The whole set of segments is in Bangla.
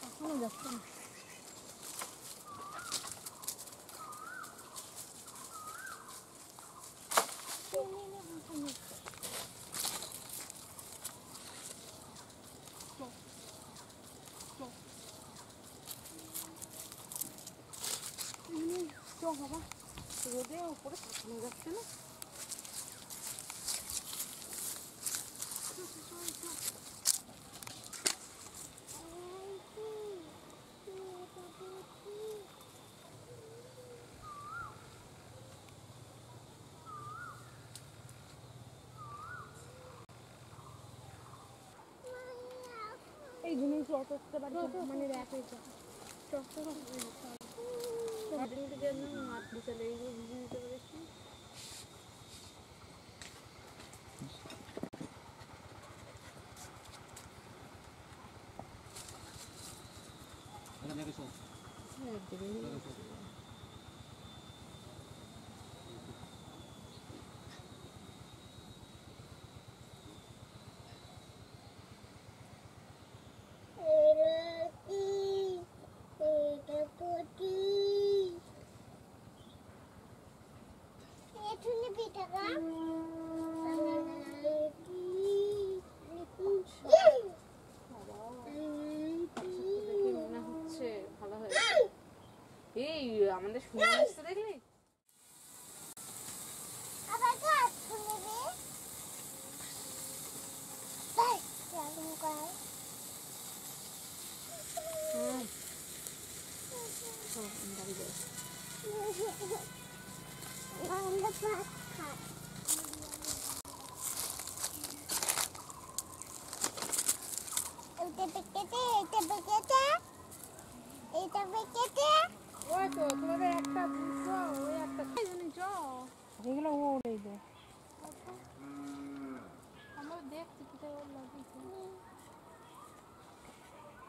다써这게학생이에 요？ 시청해 봐, 그래 도, 어 렵. এই জিনিস অতটা বাড়ি মানে র্যাপ হয়ে আমাদের শুনে আসতে দেখলি? হুম। বাড়ি যাই ওই আমরা দেখছি কোথায় ওর লাগিয়েছে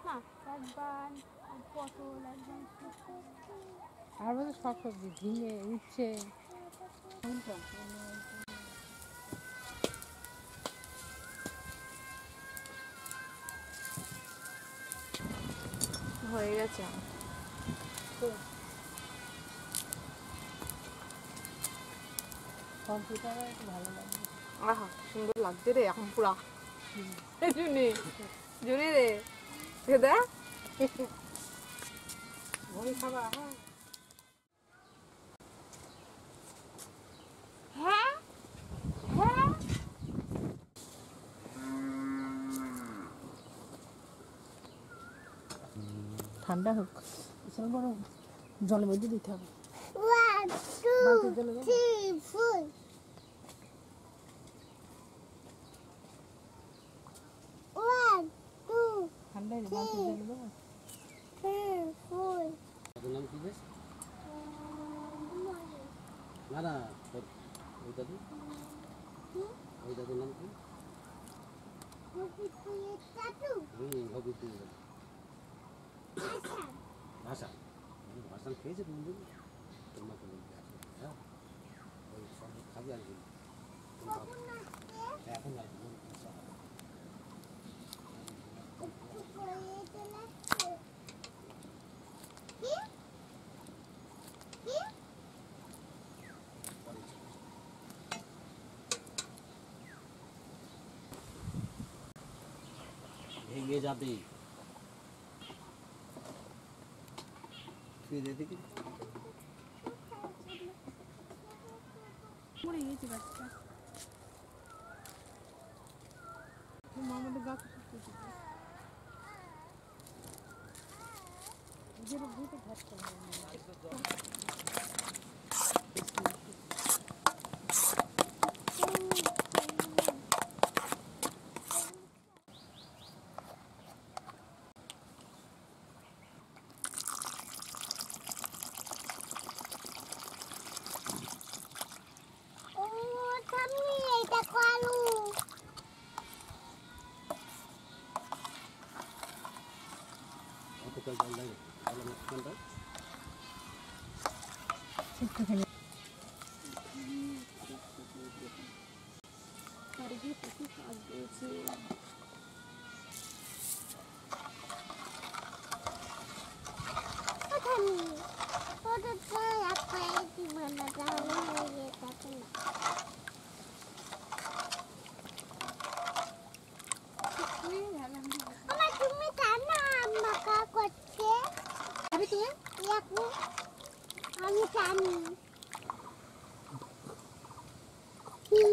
না একবার পটল একবার আর বলতে সব সবজি ঝিঙে উচ্ছে। হয়ে গেছে। কম্পিউটারে ভালো লাগে আহা সুন্দর লাগছে রে এখন পুরা। জুনি জুনি রে ঘড়ি খাবা হ্যাঁ। হ্যাঁ? হ্যাঁ? ঠান্ডা হোক। বিশাল বড় জলের মধ্যে দিতে হবে। ঠান্ডায় বালতির জলে দেবো three, four. দাদুর নাম কি বেশ না না ওর- ওই দাদু ওই দাদুর নাম কি Tattoo. হুম ভবিষ্যৎ ভাষা হুম, ভাষা খেয়েছে তুমি দিন তোমাকে বলতে আসো হ্যাঁ ওই সব খাবে আর কি তুমি ভাবো। এখন ভেঙে যাবে ছুঁয়ে দে দেখি মরে গেছে গাছটা আমাদের গাছ যেটা ভূতে ঘাটতে অতটা জল লাগে জল মাঝখানটা হিম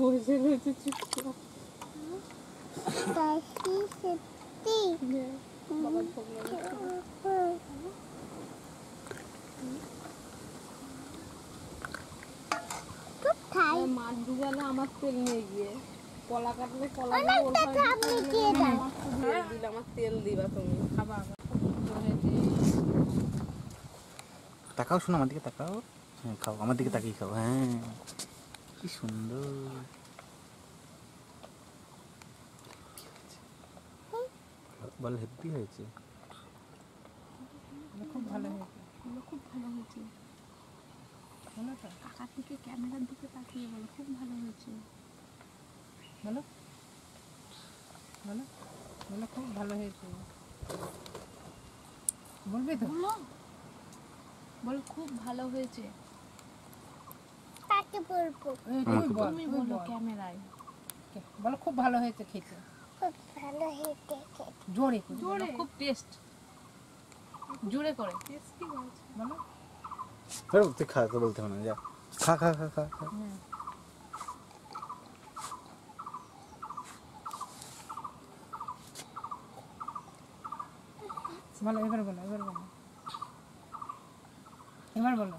বসে রয়েছে চুপচাপ তাই সত্যি মাছ ডুবালে আমার তেল নিয়ে গিয়ে কলা কাটলে কলা দিলে আমার তেল দিবা তুমি খাবা তাকাও, শোনো, আমার দিকে তাকাও। হ্যাঁ খাও, আমার দিকে তাকিয়ে খাও। হ্যাঁ। কি সুন্দর। বল হেপি হয়েছে? খুব ভালো হয়েছে। খুব ভালো হয়েছে। ভালো তো? কাকার দিকে ক্যামেরার দিকে তাকিয়ে বলো খুব ভালো হয়েছে। বলো। বলো। বলো খুব ভালো হয়েছে। বলবি তো? বলো। বল খুব ভালো হয়েছে। তাকে বলব এই আমাকে তুই বল তুমি বলো। ক্যামেরায়। বলো খুব ভালো হয়েছে খেতে? খুব ভালো হয়েছে খেতে। জোরে জোরে। খুব টেস্ট জোরে করে। বলো। আরে তুই খা তো বলতে হবে না যা। খা খা খা খা খা। হ্যাঁ বলো এবার বলো এবার বলো। এবার বলো।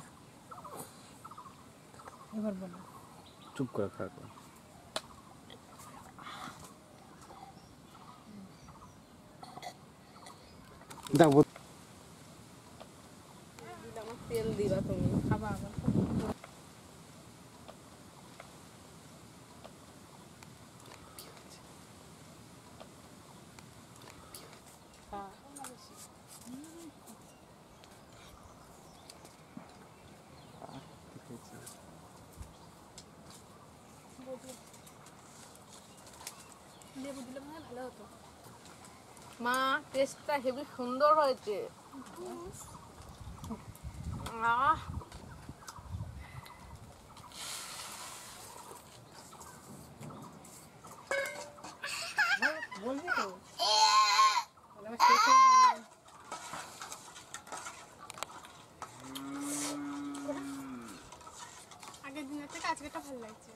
এবার বলো। চুপ করে খা দাও বোত- দিলে আমার তেল দিবা তুমি খাবা আবার মা টেস্টটা হেবি সুন্দর হয়েছে। আহ। বলবি তো। আগের দিনের থেকে আজকেটা ভালো লাগছে।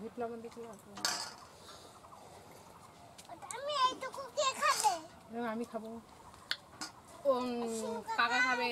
বিট লবণ দিয়েছিল আমি এইটুকু কে খাবে এবার আমি খাব। কাকা খাবে?